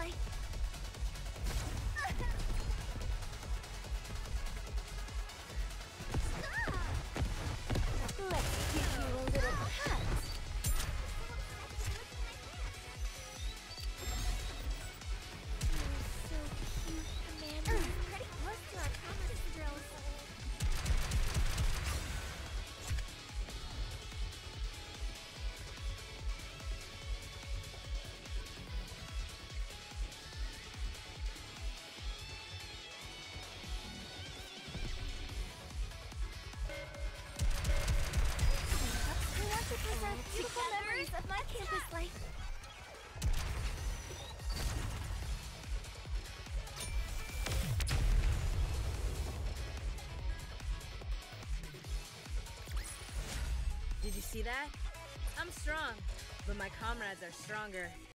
my beautiful Together? memories of my campus life. Did you see that? I'm strong, but my comrades are stronger.